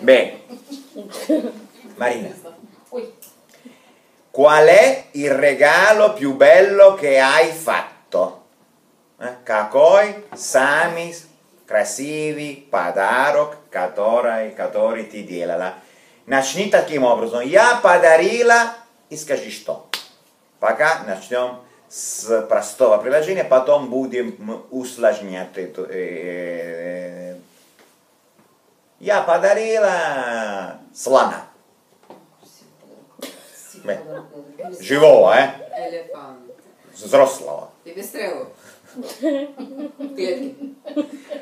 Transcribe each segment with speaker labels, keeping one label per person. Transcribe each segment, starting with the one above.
Speaker 1: Bene. Marina,
Speaker 2: Ой,
Speaker 1: qual è il regalo più bello che hai fatto? Eh? Какой самый красивый подарок, который, который ты делала? Начни таким образом. Я подарила и скажи что. Пока начнем с простого приложения, потом будем усложнять это. э, э, Я подарила слона. Живого, eh?
Speaker 3: Элефант.
Speaker 1: Взрослого.
Speaker 3: Пепестрелу. Клетки.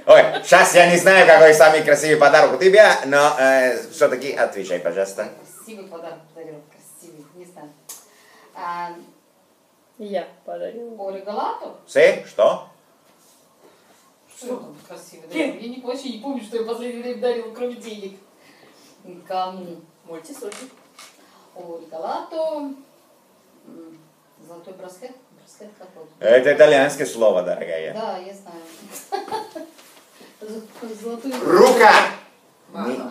Speaker 1: Ой, сейчас я не знаю, какой самый красивый подарок у тебя, но э, все-таки отвечай, пожалуйста.
Speaker 2: красивый подарок подарил, красивый, не знаю. А,
Speaker 4: Я подарила.
Speaker 2: по регалату?
Speaker 1: Си, что?
Speaker 2: я не, вообще не помню, что я в последнее время дарила, кроме денег. Кому?
Speaker 3: Мольти
Speaker 2: Сольти. О, Николато. Золотой браслет. Браслет какой?
Speaker 1: Это итальянское слово, дорогая.
Speaker 2: Да, я знаю. Золотую...
Speaker 1: Рука!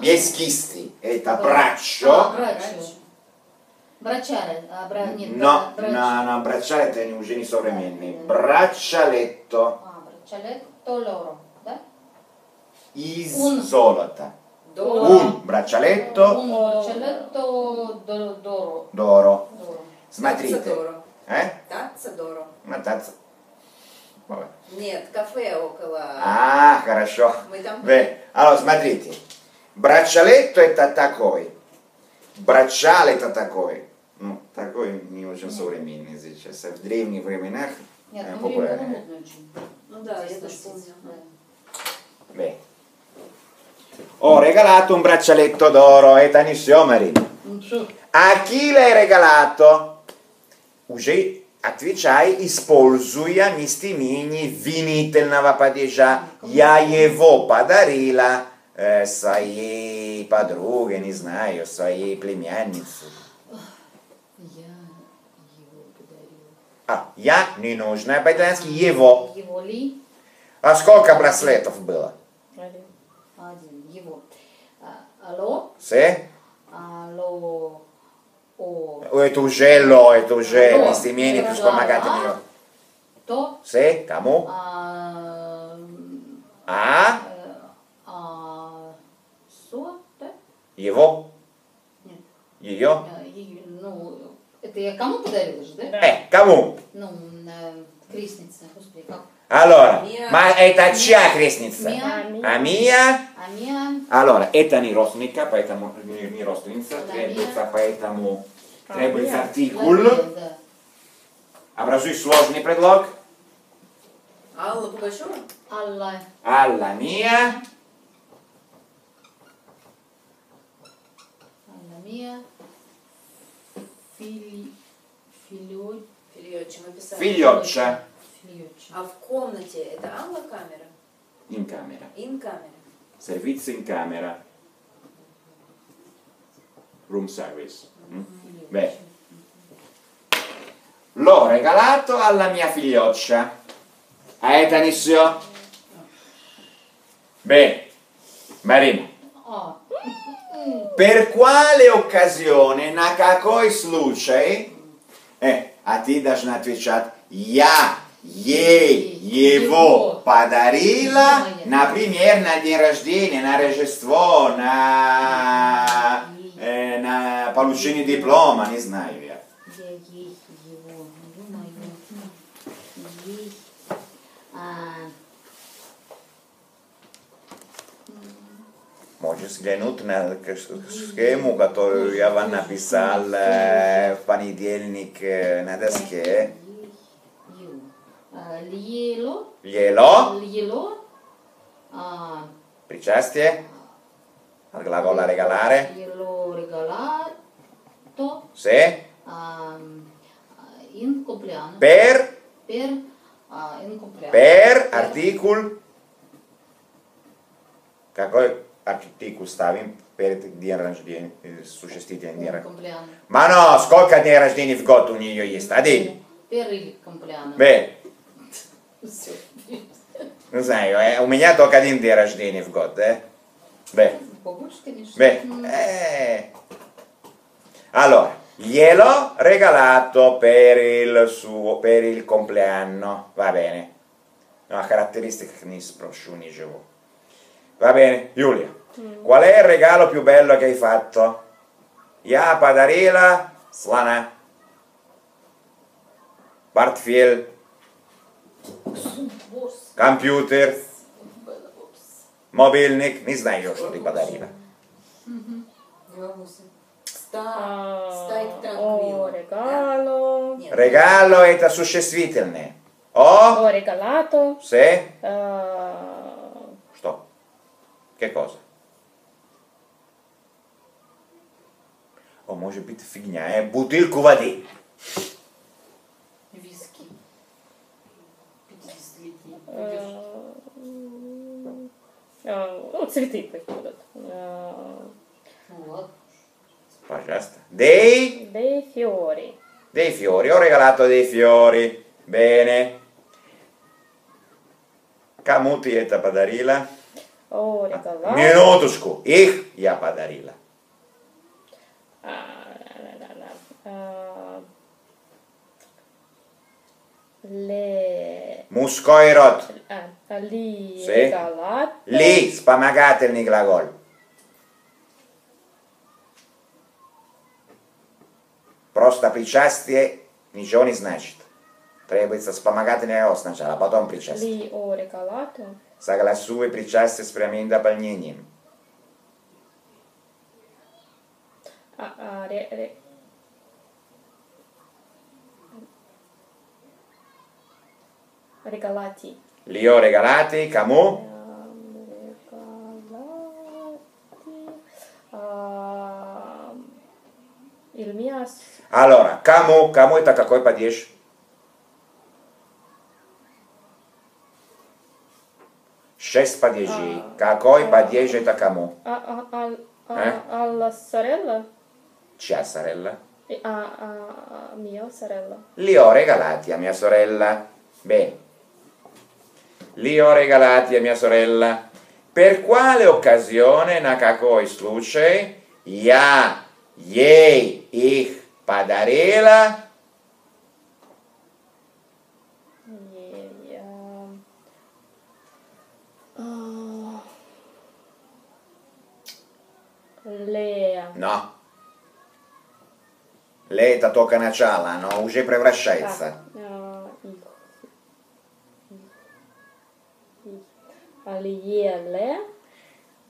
Speaker 1: Без кисти. Это брачо.
Speaker 2: А,
Speaker 1: брачо.
Speaker 2: Bracciare, bra- а, Нет. no, braccio.
Speaker 1: no, no, bracciale è un genio sovremenni. Braccialetto.
Speaker 2: Ah, braccialetto loro isolata.
Speaker 1: D'oro.
Speaker 2: Un
Speaker 1: braccialetto.
Speaker 2: Un braccialetto
Speaker 1: d'oro.
Speaker 2: D'oro.
Speaker 1: Смотрите.
Speaker 3: Таца
Speaker 1: d'oro.
Speaker 3: А?
Speaker 1: Таца d'oro.
Speaker 3: Нет, кафе около.
Speaker 1: А, хорошо.
Speaker 3: Мы там...
Speaker 1: Вы... Алло, смотрите. Брачалетто это такой. Брачал это такой. Ну, такой не очень Нет. современный сейчас. В древних временах
Speaker 2: Нет, ну,
Speaker 1: популярный.
Speaker 3: Ну да, я тоже помню.
Speaker 2: да.
Speaker 1: Beh. Ho regalato un braccialetto d'oro e Tanisio Marina.
Speaker 2: Ну что,
Speaker 1: A chi l'hai regalato? Уже отвечай, используя местоимение винительного падежа. Я его подарила э, своей подруге, не знаю, своей племяннице.
Speaker 2: я его подарила.
Speaker 1: А, я не нужно по-итальянски его.
Speaker 2: Его ли?
Speaker 1: А сколько браслетов было?
Speaker 4: Один.
Speaker 2: Allo? Sì?
Speaker 1: Allo... Oh. O è Tugello,
Speaker 2: è
Speaker 1: Tugello,
Speaker 2: no,
Speaker 1: sti
Speaker 2: miei
Speaker 1: più
Speaker 2: spamagati
Speaker 1: mio. To?
Speaker 2: Sì,
Speaker 1: camo?
Speaker 2: Uh, a? Uh, Sote?
Speaker 1: Его?
Speaker 2: Нет.
Speaker 1: Ее?
Speaker 2: Ну, это я кому подарила же, да?
Speaker 1: Э, кому?
Speaker 2: Ну, крестница, господи, как?
Speaker 1: Allora,
Speaker 3: Mia.
Speaker 1: ma это чья крестница?
Speaker 2: Мия.
Speaker 1: А Мия?
Speaker 2: А Мия?
Speaker 1: Allora, это не родственника, поэтому не, не родственница,
Speaker 2: Да,
Speaker 1: требуется,
Speaker 2: Мия.
Speaker 1: поэтому
Speaker 4: А,
Speaker 1: требуется
Speaker 4: Мия.
Speaker 1: артикул.
Speaker 2: Ладно, да.
Speaker 1: Образуй сложный предлог.
Speaker 3: Алла Пугачева?
Speaker 2: Алла.
Speaker 1: Alla mia
Speaker 2: Алла Мия. Фили... Филё...
Speaker 3: Филиотчи мы писали.
Speaker 1: figlioccia
Speaker 2: Филёча.
Speaker 3: А в комнате это Алла камера?
Speaker 1: in camera.
Speaker 3: Ин камера.
Speaker 1: Servizio in camera. Room service. Mm? Beh, l'ho regalato alla mia figlioccia. A Etanissio? Bene, Marina.
Speaker 2: А,
Speaker 1: Per quale occasione, на какой случай, э, а ты должна отвечать, я ей его подарила, например, на день рождения, на Рождество, на, э, на получение диплома, не знаю я.
Speaker 2: А,
Speaker 1: Можешь взглянуть на схему, которую я вам написал э, в понедельник э, на доске.
Speaker 2: ей его. А, Льело,
Speaker 1: Glielo,
Speaker 2: льело, а,
Speaker 1: причастие, al glagola regalare,
Speaker 2: glielo regalato
Speaker 1: se,
Speaker 2: а, in compleanno.
Speaker 1: per,
Speaker 2: Per, а, in compleanno.
Speaker 1: per, articul, какой артикул ставим перед день рождения, э, существительный день
Speaker 2: In
Speaker 1: рождения?
Speaker 2: compleanno.
Speaker 1: Ma no, сколько дней рождения в год у нее есть? Один.
Speaker 2: Per il compleanno.
Speaker 1: Б.
Speaker 2: Всё.
Speaker 1: Не знаю, э, у меня только один день рождения в год, да? Б.
Speaker 2: Побольше, конечно.
Speaker 1: Beh,
Speaker 2: М.
Speaker 1: eh. Allora, gliel'ho regalato per il suo, per il compleanno. Va bene. Una caratteristica che mi sprosciuni giù. Va bene, Giulia. Qual è il regalo più bello che hai fatto? Ja подарила слона. Портфель, Kompjuter, mobilnik,
Speaker 2: ne
Speaker 3: znaju
Speaker 4: još
Speaker 3: od
Speaker 4: badarina.
Speaker 3: O,
Speaker 4: regalo.
Speaker 1: Regalo je ta sušesvitelne.
Speaker 4: O? O, regalato.
Speaker 1: Se?
Speaker 4: Što?
Speaker 1: Ah. Che cosa? Oh, o, može biti
Speaker 2: fignja, e?
Speaker 4: Eh. Butilku vadi. ну, цветы пусть будут. А,
Speaker 2: Ну ладно.
Speaker 1: Pojasta. Dei,
Speaker 4: Dei fiori.
Speaker 1: dei fiori. Ho regalato dei fiori. Bene. Кому ты это подарила?
Speaker 4: Ho regalato.
Speaker 1: Минуточку. Их я подарила.
Speaker 4: А, la, la, la, а, Le...
Speaker 1: Род.
Speaker 4: А, li
Speaker 1: Sì.
Speaker 4: regalato.
Speaker 1: Ли, вспомогательный глагол. Просто причастие ничего не значит. Требуется вспомогательный глагол сначала, а потом причастие.
Speaker 4: Li ho regalato.
Speaker 1: Согласуй причастие с прямым дополнением.
Speaker 4: А, а, ре, ре... Regalati.
Speaker 1: Li ho regalati, кому?
Speaker 4: Ehm, Regalati. А, il mio... s-
Speaker 1: Allora, кому? Кому это какой падеж? Шесть падежей. Какой падеж это кому?
Speaker 4: A, a, al, a,
Speaker 1: Eh?
Speaker 4: alla sorella?
Speaker 1: Чья sorella?
Speaker 4: E A, a, a mia sorella.
Speaker 1: Li ho regalati a mia sorella. Bene. Li ho regalati a mia sorella. Per quale occasione, na какой случай, я ей их подарила?
Speaker 4: E, ehm, ah, le...
Speaker 1: No. Lei это только начало, оно уже превращается.
Speaker 4: А, их. Алиеле.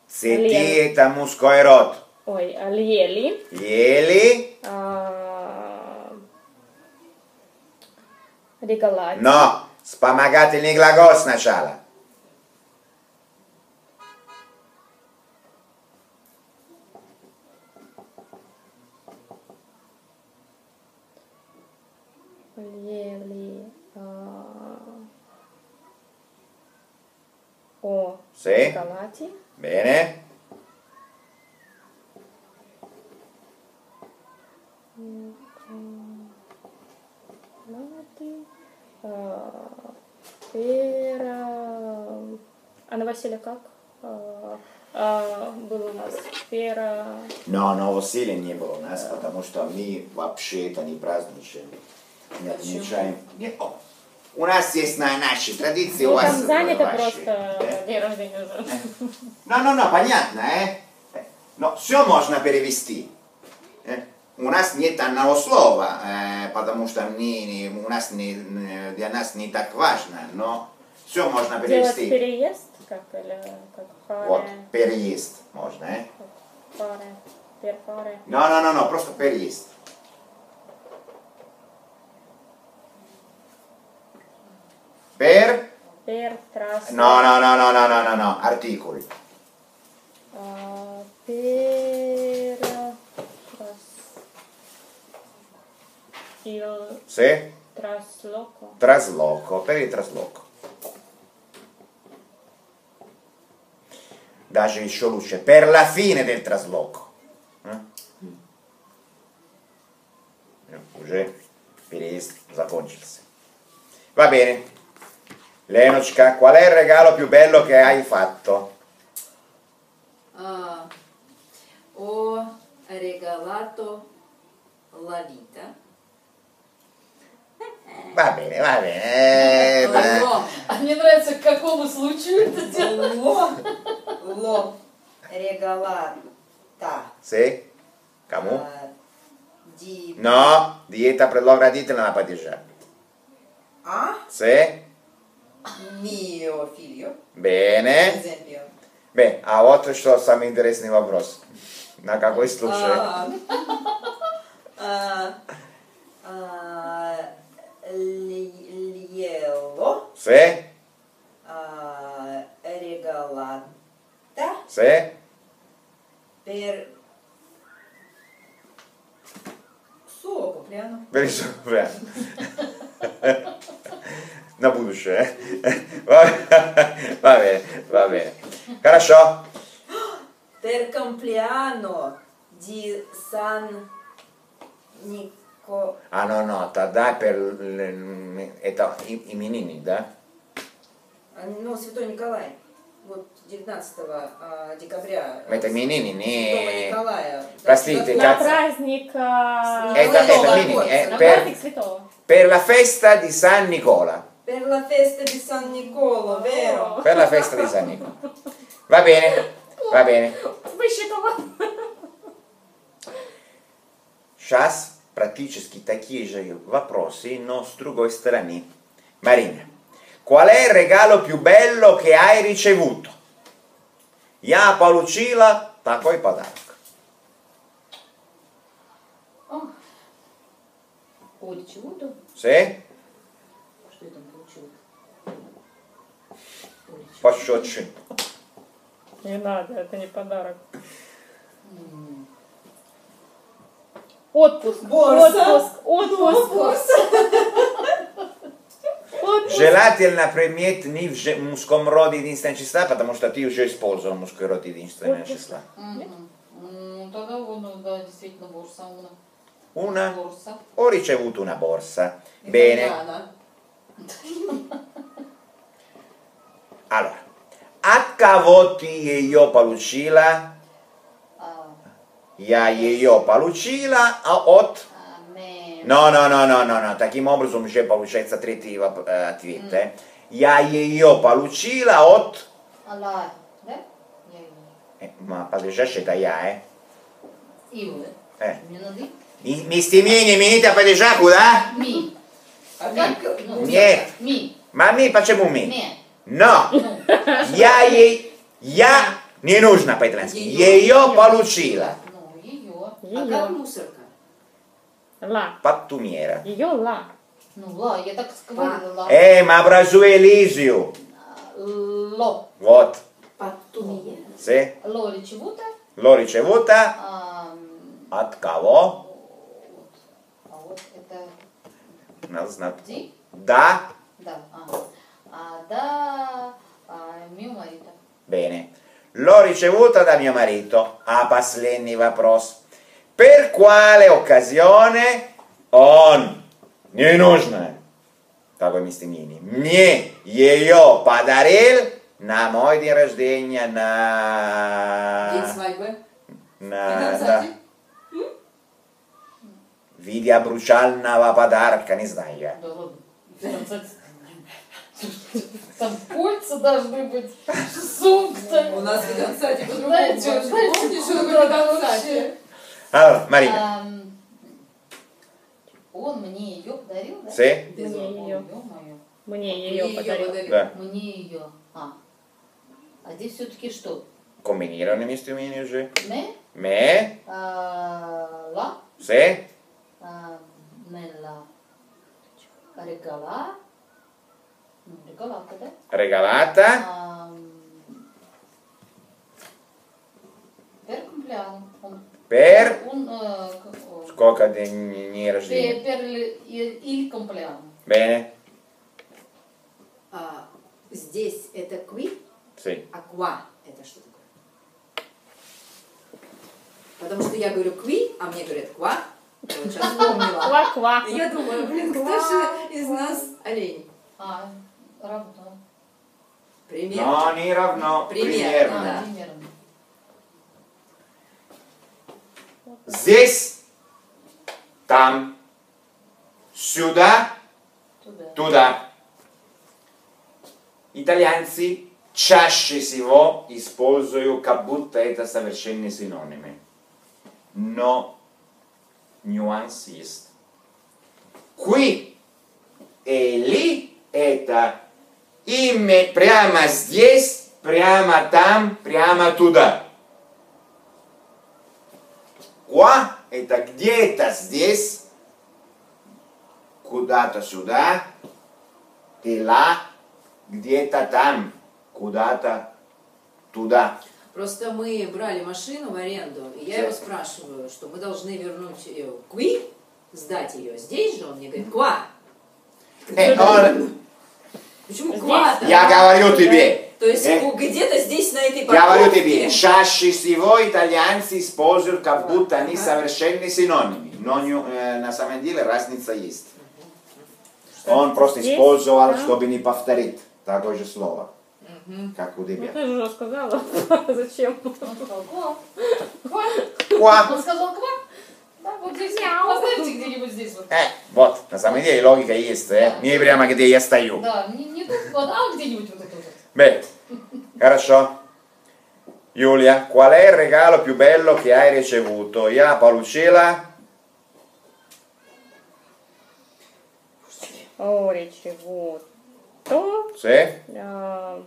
Speaker 1: Цветы это мужской род.
Speaker 4: Ой, алиели.
Speaker 1: Ели,
Speaker 4: А, Регалати.
Speaker 1: но вспомогательный глагол сначала.
Speaker 4: а, О.
Speaker 1: Sì?
Speaker 4: Регалати.
Speaker 1: Bene.
Speaker 4: Регалати. А, Per... а, Анна Василия как? А, а, Был у нас per... а,
Speaker 1: Но новоселья не было у нас, потому что мы вообще это не праздничаем. Не отмечаем. Не- о, У нас есть на наши традиции, у
Speaker 4: Ну,
Speaker 1: вас
Speaker 4: там занято
Speaker 1: ваши.
Speaker 4: просто
Speaker 1: Э?
Speaker 4: день рождения уже.
Speaker 1: No, понятно, э? Но все можно перевести. Э? У нас нет одного слова, э, потому что не, не- у нас не, не- для нас не так важно, но все можно
Speaker 4: Делать
Speaker 1: перевести.
Speaker 4: переезд, как или как фаре,
Speaker 1: Вот, переезд можно, э?
Speaker 4: фаре, fare.
Speaker 1: No, no, no, no, просто переезд. Per?
Speaker 4: Per tras.
Speaker 1: No, no, no, no, no, no, no, no, articoli.
Speaker 4: Ah, per tras. Il
Speaker 1: Sì?
Speaker 4: trasloco.
Speaker 1: Trasloco, per il trasloco. Даже еще лучше, per la fine del trasloco. Eh? Уже переезд закончился. Va bene. Lenocca, qual è il regalo più bello che hai fatto?
Speaker 3: А, regalato la vita.
Speaker 1: Va bene, va bene. eh, eh.
Speaker 3: Ло.
Speaker 2: А мне нравится, к какому случаю это делать.
Speaker 3: Ло. Ло. Regalata.
Speaker 1: Sì? Camu?
Speaker 3: а, Di...
Speaker 1: No, dieta prelogradite nella padeggia.
Speaker 3: A.
Speaker 1: Sì?
Speaker 3: Mio figlio. Per
Speaker 1: Bene.
Speaker 3: esempio.
Speaker 1: Бе, а вот что самый интересный вопрос. На какой случай?
Speaker 3: А, а, а, ли- Lielo.
Speaker 1: Sì?
Speaker 3: а, Regalata.
Speaker 1: Sì?
Speaker 3: Per suo compleanno.
Speaker 1: Per il suo compleanno. На будущее. Va va bene, va bene. Хорошо.
Speaker 3: Per compleanno di San Nico...
Speaker 1: А, no, no, тогда per... l- Это и- именинник, да?
Speaker 3: а, Ну, Святой Николай. Вот 19 а, декабря.
Speaker 1: Это именинник,
Speaker 3: Святого
Speaker 1: не...
Speaker 3: Николая.
Speaker 1: Простите,
Speaker 4: На
Speaker 1: как-
Speaker 4: праздник... а,
Speaker 1: Это,
Speaker 3: Святого
Speaker 1: это
Speaker 3: Николая.
Speaker 1: мини, э,
Speaker 4: На
Speaker 1: per,
Speaker 4: праздник святого.
Speaker 1: per la festa di San Nicola.
Speaker 3: Per la festa di San Nicolo, vero?
Speaker 1: Per la festa di San Nicola. Va bene, va bene.
Speaker 4: Высчитала.
Speaker 1: Сейчас практически такие же вопросы, но с другой стороны. Marina, qual è il regalo più bello che hai ricevuto? Я получила такой подарок.
Speaker 2: Ой, чего-то?
Speaker 1: Sì?
Speaker 2: Что я там получила?
Speaker 1: Пощечин.
Speaker 4: Не надо, это не подарок. Отпуск.
Speaker 3: Борса.
Speaker 4: Отпуск. Отпуск. Отпуск.
Speaker 1: Желательно применить не в же- мужском роде единственное числа, потому что ты уже использовал мужской род единственное числа.
Speaker 2: Мгм. Ну, тогда вот, да, действительно, борса. Уна.
Speaker 1: Una?
Speaker 2: Борса.
Speaker 1: Ho ricevuto una borsa. Bene.
Speaker 3: Italiana.
Speaker 1: Allora, от кого ты ее получила?
Speaker 2: А,
Speaker 1: Я ее получила а от...
Speaker 2: а, не.
Speaker 1: No, no, no, no, no, no. Таким образом уже получается третий воп- э, ответ. э. Я ее получила от...
Speaker 2: Ала, да? Я ее.
Speaker 1: Э, ma подлежащее это я, э?
Speaker 2: Ивы.
Speaker 1: Э.
Speaker 2: Мне надо и-
Speaker 1: Mi, местоимение имеете падежа куда?
Speaker 2: Ми.
Speaker 3: А как?
Speaker 2: Ну,
Speaker 1: Нет.
Speaker 2: Ми.
Speaker 1: Ma mi почему ми?
Speaker 2: Не.
Speaker 1: Но!
Speaker 2: Ну,
Speaker 1: Я ей... Я... Не нужно по-итальянски.
Speaker 3: Её.
Speaker 1: Ее получила.
Speaker 2: ну, ее.
Speaker 3: А как
Speaker 4: Ее.
Speaker 3: мусорка?
Speaker 4: Ла.
Speaker 1: Pattumiera.
Speaker 4: Ее ла.
Speaker 2: Ну, ла, я так сказала.
Speaker 1: Eh, ma образуй Элизию.
Speaker 2: Ло.
Speaker 1: Вот.
Speaker 3: Патумия.
Speaker 1: Sì.
Speaker 2: Ло или чего-то.
Speaker 1: L'ho ricevuta
Speaker 2: А,
Speaker 1: от кого?
Speaker 2: вот. А вот это
Speaker 1: Надо знать.
Speaker 2: Ди?
Speaker 1: Da.
Speaker 2: Да. А, а да, а, mio marito.
Speaker 1: Bene. L'ho ricevuta da mio marito. А последний вопрос. Per quale occasione он не нужно такой местоимение. Мне ее подарил на мой день рождения
Speaker 3: День
Speaker 1: на...
Speaker 3: свадьбы.
Speaker 1: на
Speaker 3: День
Speaker 1: да, в виде обручального подарка, не знаю я.
Speaker 2: Да ладно. Там кольца должны быть, сумка-то.
Speaker 3: У нас в Донцате.
Speaker 2: Знаете, знаете,
Speaker 3: Помнишь,
Speaker 2: куда
Speaker 3: что в Донцате?
Speaker 1: Marina,
Speaker 2: Ам, Он мне ее подарил, да?
Speaker 3: Без
Speaker 4: Мне ее. Мне
Speaker 3: Мне
Speaker 4: ее подарил.
Speaker 3: подарил.
Speaker 1: Да.
Speaker 2: Мне ее. А. А здесь все-таки что?
Speaker 1: Комбинированные местоимения уже.
Speaker 2: Me
Speaker 1: Me,
Speaker 2: а, la
Speaker 1: sì,
Speaker 2: а, nella regala ну, regalata, да?
Speaker 1: regalata
Speaker 2: Ам, per compleanno.
Speaker 1: Per
Speaker 2: о,
Speaker 1: сколько дней
Speaker 2: per,
Speaker 1: рождения.
Speaker 2: per il, il- compleanno.
Speaker 1: Bene,
Speaker 3: А, здесь это кви,
Speaker 1: sì.
Speaker 3: а ква это что такое? Потому что я говорю кви, а мне говорят ква. Я вот сейчас вспомнила.
Speaker 4: Ква-ква.
Speaker 3: Я думаю, блин, кто же из нас олень?
Speaker 2: А, равно.
Speaker 3: Пример.
Speaker 1: No, не равно,
Speaker 3: Примерно.
Speaker 1: примерно.
Speaker 3: Да.
Speaker 2: А, примерно.
Speaker 1: Здесь, там, сюда,
Speaker 2: Туда.
Speaker 1: туда. Итальянцы чаще всего используют как будто это совершенно синонимы. Но нюанс есть. Qui ли это имя прямо здесь, прямо там, прямо туда. Qua это где-то здесь, куда-то сюда, и ла где-то там, куда-то туда.
Speaker 3: Просто мы брали машину в аренду, и я его спрашиваю, что мы должны вернуть ее кви, сдать ее. Здесь же он мне говорит, ква.
Speaker 1: Э, он-
Speaker 3: Почему ква?
Speaker 1: я говорю тебе,
Speaker 3: То есть
Speaker 1: э,
Speaker 3: ку- где-то здесь на этой
Speaker 1: я говорю
Speaker 3: парковке.
Speaker 1: тебе, чаще всего итальянцы используют как будто они совершенно синонимы. Но э, на самом деле разница есть. Он просто
Speaker 4: Здесь,
Speaker 1: использовал,
Speaker 4: да.
Speaker 1: чтобы не повторить такое же слово, как у
Speaker 4: Ну,
Speaker 1: тебя.
Speaker 4: ты же уже сказала. Зачем?
Speaker 2: Он сказал ква. Ква.
Speaker 1: Ква.
Speaker 2: Он сказал ква. Да, вот здесь. Поставьте где-нибудь здесь вот.
Speaker 1: Э, вот, на самом деле логика есть, э? не прямо где я стою.
Speaker 2: Да, не, не тут, а где-нибудь вот это вот.
Speaker 1: Beh, хорошо. Giulia, qual è il regalo più bello che hai ricevuto? Я получила
Speaker 4: О, речи, вот. То.
Speaker 1: Sì?
Speaker 4: а,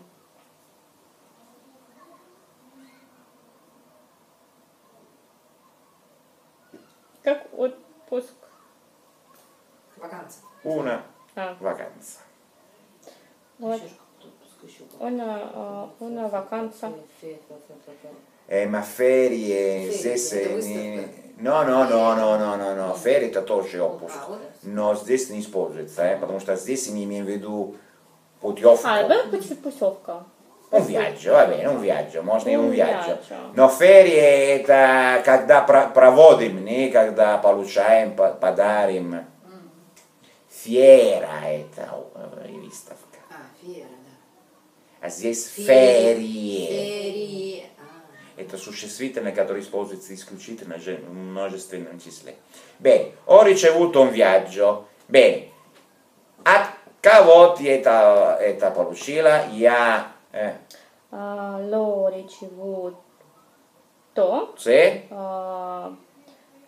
Speaker 4: Как отпуск?
Speaker 3: Вакансия.
Speaker 1: Una
Speaker 4: А,
Speaker 1: vacanza.
Speaker 4: вот. Una, а, una vacanza.
Speaker 3: Фе- фе- фе- фе- фе.
Speaker 1: Eh, ma ferie,
Speaker 3: Ferie,
Speaker 1: se, se,
Speaker 3: это
Speaker 1: не-
Speaker 3: выставка.
Speaker 1: No, no, no, no, no, no, no. Ferie это тоже отпуск.
Speaker 3: А, вот.
Speaker 1: Но здесь не используется, э, потому что здесь мы имеем в виду путевку.
Speaker 4: А, давай пути- путевка.
Speaker 1: Un viaggio, va bene, un viaggio, можно и un
Speaker 4: Un
Speaker 1: viaggio.
Speaker 4: viaggio.
Speaker 1: Но ferie это когда про- проводим, не когда получаем, по- подарим. Fiera это э, выставка.
Speaker 3: А, фера, да.
Speaker 1: А здесь
Speaker 3: Фе-
Speaker 1: ferie.
Speaker 3: Ферии. А.
Speaker 1: Это существительное, которое используется исключительно же- в множественном числе. Bene, ho ricevuto un viaggio. Bene, от кого ты это, это получила? Я... Э,
Speaker 4: А, L'ho ricevuto
Speaker 1: sì?
Speaker 4: а,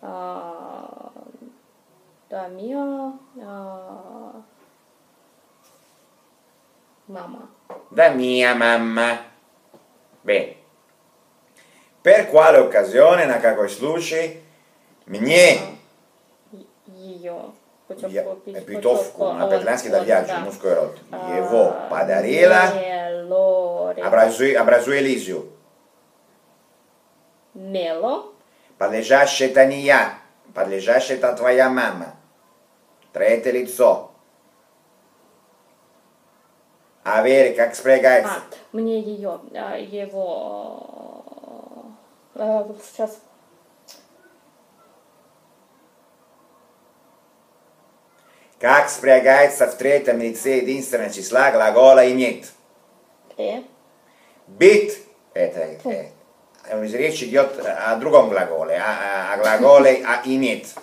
Speaker 4: а, da mia а, mamma.
Speaker 1: Da mia mamma. Bene. Per quale occasione на какой случай мне
Speaker 4: Ее
Speaker 1: я,
Speaker 4: путевку.
Speaker 1: э, путевку
Speaker 4: а
Speaker 1: на
Speaker 4: он-
Speaker 1: по-итальянски да
Speaker 4: он,
Speaker 1: viaggio,
Speaker 4: да.
Speaker 1: мужской род,
Speaker 4: А,
Speaker 1: его подарила
Speaker 4: me lo re-
Speaker 1: образуй, образуй Элизию.
Speaker 4: Мело.
Speaker 1: Подлежащее это не я, подлежащее это твоя мама. Третье лицо. Avere, как спрягается.
Speaker 4: А, мне ее, а, его, а, сейчас,
Speaker 1: Как спрягается в третьем лице единственного числа глагола иметь.
Speaker 4: э,
Speaker 1: Бит это, э, э, речь идет о другом глаголе, о- о глаголе а иметь.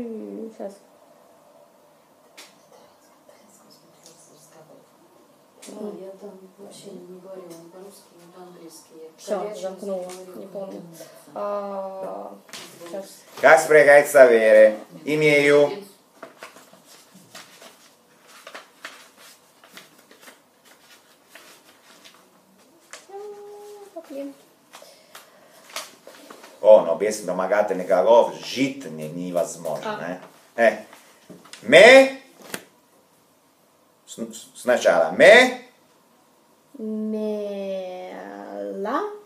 Speaker 4: сейчас. Сейчас.
Speaker 1: Как спрягать Авере, Имею. О, но без домогательных глаголов жить не, невозможно.
Speaker 4: А.
Speaker 1: э. Э. Me. С- Сначала. Me.
Speaker 4: Мела.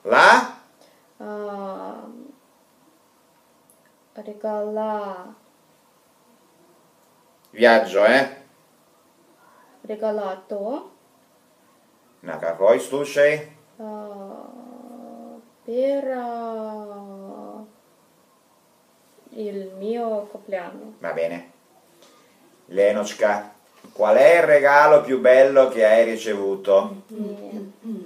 Speaker 1: La.
Speaker 4: а, Регала.
Speaker 1: Viaggio, eh?
Speaker 4: Регалато.
Speaker 1: На какой случай?
Speaker 4: а, per eh, il mio compleanno.
Speaker 1: Va bene. Lenocca, qual è il regalo più bello che hai ricevuto?
Speaker 4: Mm.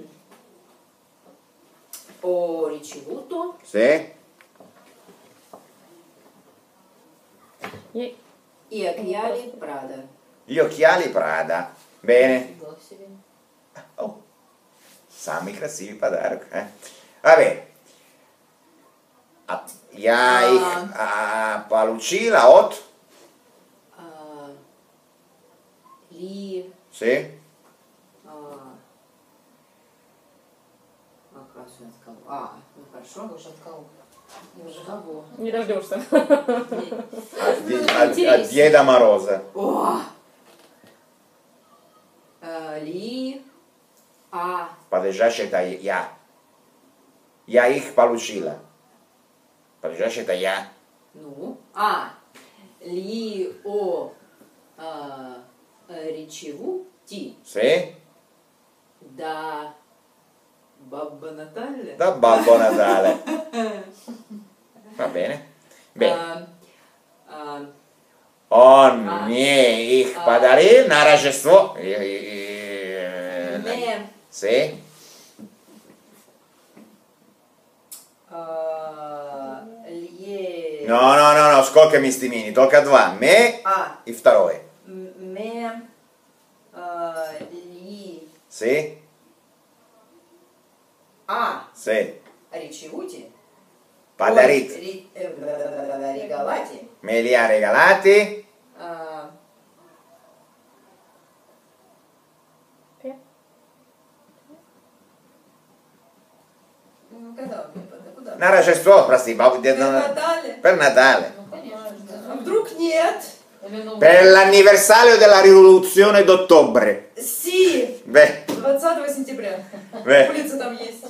Speaker 3: Ho ricevuto?
Speaker 1: Sì.
Speaker 3: Gli occhiali Prada.
Speaker 1: Gli occhiali Prada. Bene.
Speaker 2: Oh. Sami
Speaker 1: krasivi padarok, eh? Подарок. э. Vabbè. А, Я их а, получила от...
Speaker 3: А, Ли...
Speaker 1: Sì?
Speaker 3: А, а как же я сказала? А, ну хорошо.
Speaker 2: Боже, от кого? Боже, кого?
Speaker 4: Не дождешься.
Speaker 1: От,
Speaker 3: Ну,
Speaker 1: от- от. Деда Мороза.
Speaker 3: О! А, Ли... А...
Speaker 1: Подлежащее это я. Я их получила. Понимаешь, это я.
Speaker 3: Ну, а, ли, о, а, э,
Speaker 1: речеву,
Speaker 3: ти. Си? Да,
Speaker 1: бабба Наталья. Да, бабба Наталья. Va bene. Bene.
Speaker 3: Uh, uh,
Speaker 1: Он
Speaker 3: uh,
Speaker 1: мне их
Speaker 3: uh,
Speaker 1: подарил а. на Рождество.
Speaker 3: Не. Си?
Speaker 1: No, no, no, no, сколько местимини? Только два. Me
Speaker 3: А,
Speaker 1: и второе.
Speaker 3: м- me... а, Ли...
Speaker 1: Sì?
Speaker 3: А,
Speaker 1: Sì.
Speaker 3: ricevuti?
Speaker 1: Подарит.
Speaker 3: Ой, ри- э, бла-бла-бла-бла, Regalati?
Speaker 1: Me li ha regalati.
Speaker 3: А,
Speaker 4: Пе-
Speaker 3: ну, когда он мне пода- Куда?
Speaker 1: На Рождество, прости, бабу, дед,
Speaker 3: Per
Speaker 1: на-
Speaker 3: Natale?
Speaker 1: per Natale.
Speaker 2: Ну, конечно.
Speaker 3: А вдруг нет?
Speaker 2: Или Новый
Speaker 1: Per l'anniversario della rivoluzione d'ottobre.
Speaker 3: Си!
Speaker 1: Beh,
Speaker 3: 20 сентября.
Speaker 1: beh,
Speaker 3: Улица там есть.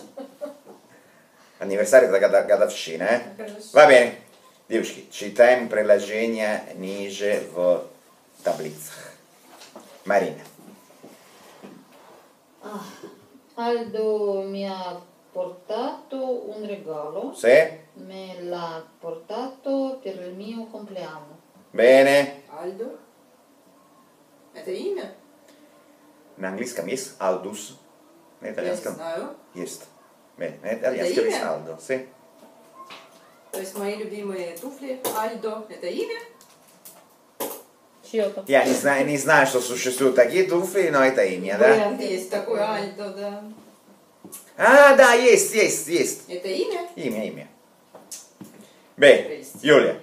Speaker 1: anniversario della gada- gadavščina, eh?
Speaker 3: Хорошо.
Speaker 1: Va bene. Девочки, читаем приложение ниже в таблицах. Марина.
Speaker 2: Aldo mi ha portato un regalo,
Speaker 1: Sì?
Speaker 2: me l'ha portato per il mio compleanno.
Speaker 1: Bene.
Speaker 3: Альдо? Это имя?
Speaker 1: На английском есть Aldus. На
Speaker 3: Я не
Speaker 1: итальянском
Speaker 3: знаю.
Speaker 1: есть. Bene, на итальянском
Speaker 3: имя?
Speaker 1: есть Aldo. Sì.
Speaker 3: То есть мои любимые туфли Альдо это имя?
Speaker 4: Чьё-то.
Speaker 1: Я не знаю, не знаю, что существуют такие туфли, но это имя, да?
Speaker 2: Бренд.
Speaker 3: Есть такой Альдо, да.
Speaker 1: А, да, есть, есть, есть.
Speaker 3: Это имя?
Speaker 1: Имя, имя. Bene, Giulia.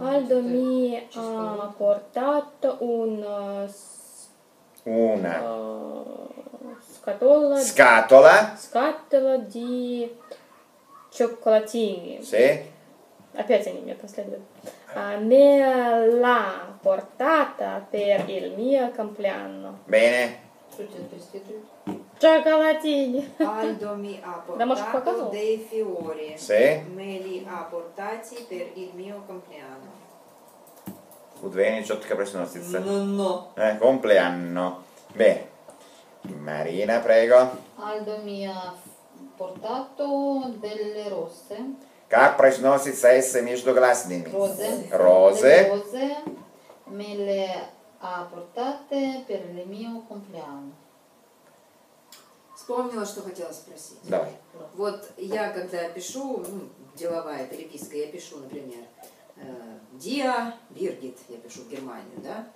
Speaker 4: Aldo mi ha portato un uh, s-
Speaker 1: Una
Speaker 4: uh, scatola,
Speaker 1: scatola.
Speaker 4: scatola di cioccolatini.
Speaker 1: Sì.
Speaker 4: Опять они мне последуют. А, me l'ha portata per il mio compleanno.
Speaker 1: Bene.
Speaker 2: Что тебя преследует?
Speaker 4: Cioccolatini.
Speaker 3: Альдо ми ha
Speaker 4: Да, может,
Speaker 3: portato
Speaker 4: показывал?
Speaker 3: dei fiori.
Speaker 1: Sì.
Speaker 3: Me li ha portati per il mio compleanno.
Speaker 1: Udveni четко произносится.
Speaker 3: No.
Speaker 1: Eh, compleanno. Bene. Marina, prego.
Speaker 2: Aldo mi ha portato delle rose,
Speaker 1: Как произносится S между гласными?
Speaker 2: rose,
Speaker 1: Rose.
Speaker 2: delle rose, me le ha portate per il mio compleanno.
Speaker 3: Вспомнила, что хотела спросить.
Speaker 1: Давай.
Speaker 3: Вот я, когда пишу, ну, деловая переписка, я пишу, например, э, Диа Биргит, я пишу в Германию, да,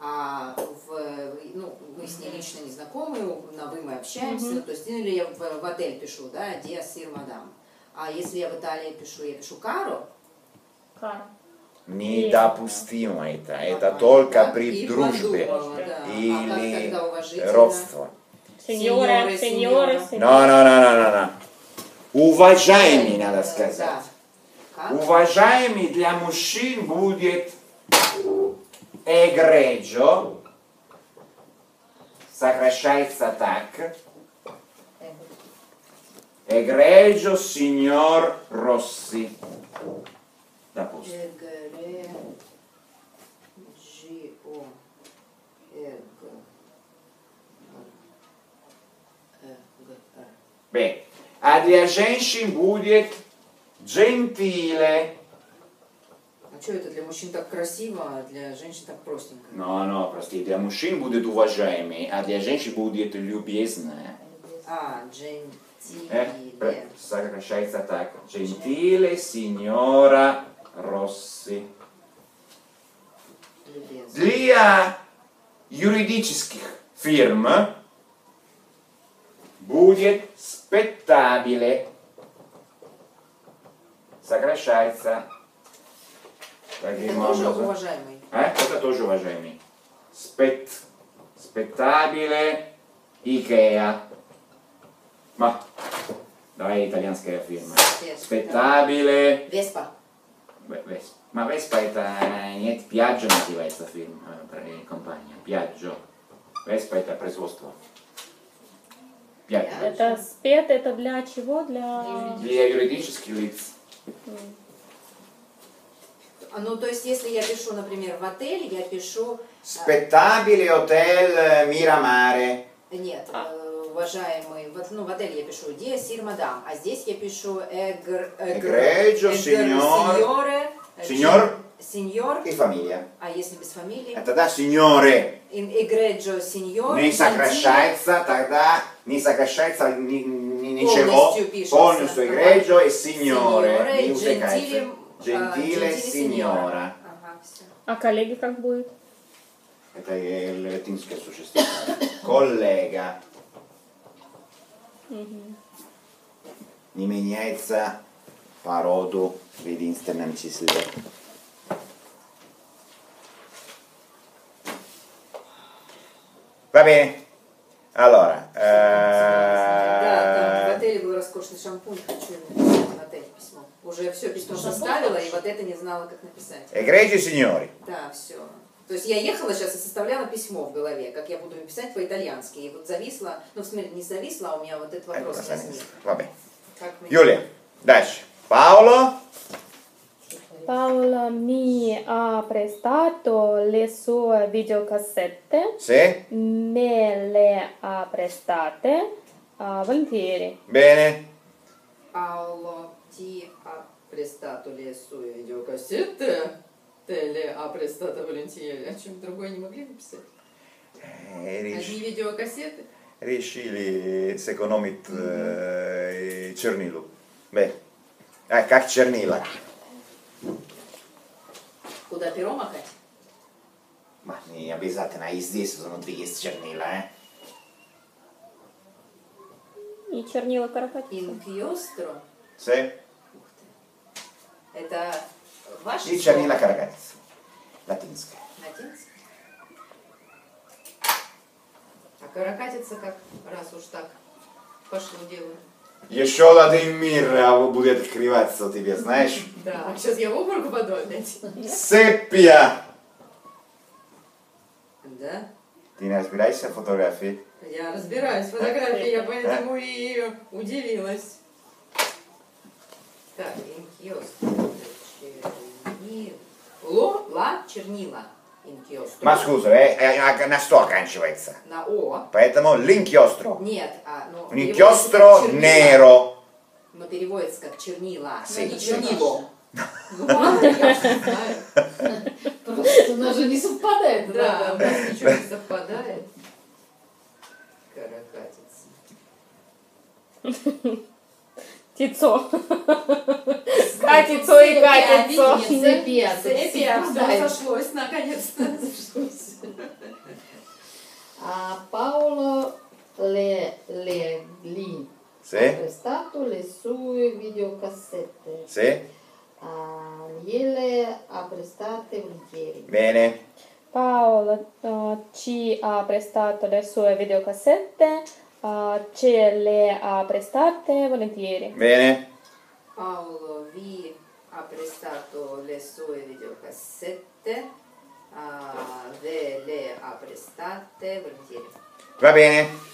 Speaker 3: а в, ну, мы с ней лично не знакомы, на вы мы общаемся, ну, то есть, ну, или я в, в отель пишу, да, Диа Сир Мадам. А если я в Италии пишу, я пишу Каро,
Speaker 4: Кара.
Speaker 1: Недопустимо это. Это
Speaker 3: Ага,
Speaker 1: только
Speaker 3: да,
Speaker 1: при
Speaker 3: и
Speaker 1: дружбе.
Speaker 3: подумала, да. А как
Speaker 1: Или
Speaker 3: тогда уважительно?
Speaker 1: родство.
Speaker 4: Сеньоре,
Speaker 3: Сеньоре,
Speaker 4: сеньоре,
Speaker 3: сеньора.
Speaker 4: сеньоре.
Speaker 1: No, no, no, no, no, no. Уважаемый, надо сказать.
Speaker 3: Да. Как?
Speaker 1: Уважаемый для мужчин будет egregio, сокращается так. Egregio signor Rossi. Допустим.
Speaker 3: Эгре, Джио, Эг,
Speaker 1: Bene. А для женщин будет gentile.
Speaker 3: А что это для мужчин так красиво, а для женщин так простенько?
Speaker 1: No, no, прости, для мужчин будет уважаемый, а для женщин будет любезная.
Speaker 3: А,
Speaker 1: Э,
Speaker 3: джентиле.
Speaker 1: пр- сокращается так. Gentile signora
Speaker 3: Россы.
Speaker 1: Для юридических фирм будет спектабеле. Сокращается. Таким
Speaker 3: Это
Speaker 1: образом.
Speaker 3: тоже уважаемый.
Speaker 1: А? Это тоже уважаемый. Спет Спектабеле. Икеа. Ma, Давай итальянская фирма.
Speaker 3: Spettabile.
Speaker 1: Vespa.
Speaker 3: Веспа.
Speaker 1: Beh, Ves- ma Vespa это нет, Piaggio называется фильм, компания, Piaggio. Vespa это производство. Piaggio.
Speaker 4: Это спет, это для чего? Для...
Speaker 1: Для юридических лиц.
Speaker 3: А, Ну, то есть, если я пишу, например, в отель, я пишу...
Speaker 1: Spettabile Hotel Miramare.
Speaker 3: Нет, э, уважаемый, вот, ну, в отеле я пишу «Диа сир мадам», а здесь я пишу «Эгр...
Speaker 1: Signor-
Speaker 3: сеньоре», э,
Speaker 1: Signor
Speaker 3: сеньор,
Speaker 1: и фамилия.
Speaker 3: а если без фамилии?
Speaker 1: Это да, signore.
Speaker 3: «In egregio сеньор»,
Speaker 1: Не сокращается, тогда не сокращается ни- ни- ничего.
Speaker 3: Полностью пишется.
Speaker 1: Полностью egregio и. «Signore», Не увлекается.
Speaker 3: «Gentile», а,
Speaker 1: Gentile
Speaker 3: «Gentile
Speaker 1: signora.
Speaker 3: Ага, все.
Speaker 4: А коллеги как будет?
Speaker 1: Это латинское существительное. Коллега. Не меняется по роду в единственном числе. Va bene. Allora,
Speaker 3: Да, там в отеле был роскошный шампунь, хочу написать в отель письмо. Уже все письмо составила, и вот это не знала, как написать.
Speaker 1: egregi signori.
Speaker 3: Да, все. То есть я ехала сейчас и составляла письмо в голове, как я буду писать по-итальянски. И вот зависла, ну, в смысле, не зависла, а у меня вот этот вопрос возник.
Speaker 1: Vabbè.
Speaker 3: Мне-
Speaker 1: Giulia, dacci. Paolo,
Speaker 4: Paola mi ha prestato le sue videocassette,
Speaker 1: sì?
Speaker 4: me le ha prestate ah, volentieri.
Speaker 1: Bene.
Speaker 3: Paolo ti ha prestato le sue videocassette? Теле Апрестата Валентиэль. О чем другое не могли написать?
Speaker 1: Э,
Speaker 3: Реш...
Speaker 1: Одни
Speaker 3: видеокассеты?
Speaker 1: Решили сэкономить э, чернилу. Бе. А как чернила?
Speaker 3: Куда перо макать?
Speaker 1: Ма, не обязательно. А и здесь внутри есть чернила, э?
Speaker 4: И чернила каракатица.
Speaker 3: Инкьостро?
Speaker 1: Се.
Speaker 3: Это ваше
Speaker 1: И
Speaker 3: слово?
Speaker 1: чернила каракатица. Латинская.
Speaker 3: Латинский? А каракатица как, раз уж так пошло дело.
Speaker 1: Еще один мир а, будет открываться тебе, знаешь?
Speaker 3: Да, а сейчас я в обморок упаду опять.
Speaker 1: Сеппия!
Speaker 3: Да?
Speaker 1: Ты не разбираешься в фотографии?
Speaker 3: Я разбираюсь в фотографии, я поэтому и удивилась. Так, инкьостро. Чернило. Ла, чернила.
Speaker 1: Ma scusa, eh, eh, на что оканчивается?
Speaker 3: На О.
Speaker 1: Поэтому l'inchiostro.
Speaker 3: Нет, а, ну... Чернила.
Speaker 1: nero.
Speaker 3: Но переводится как чернила, не
Speaker 1: sì.
Speaker 3: чернило. Ну ладно, я же знаю.
Speaker 2: Просто у нас же не совпадает.
Speaker 3: Да, у нас ничего не совпадает. Каракатица.
Speaker 4: Тицо. Катицо и катицо.
Speaker 2: Сепия.
Speaker 3: Сепия, все
Speaker 2: совпадает.
Speaker 3: сошлось наконец-то.
Speaker 2: А Paolo le, le, lì
Speaker 1: Sì?
Speaker 2: ha prestato le sue videocassette.
Speaker 1: Sì?
Speaker 2: Ah, gliele ha prestate volentieri.
Speaker 1: Bene.
Speaker 4: Paola ah, ci ha prestato le sue videocassette, ah, ce le ha prestate volentieri.
Speaker 1: Bene.
Speaker 3: Paolo vi ha prestato le sue videocassette, ah, ve le ha prestate volentieri.
Speaker 1: Va bene.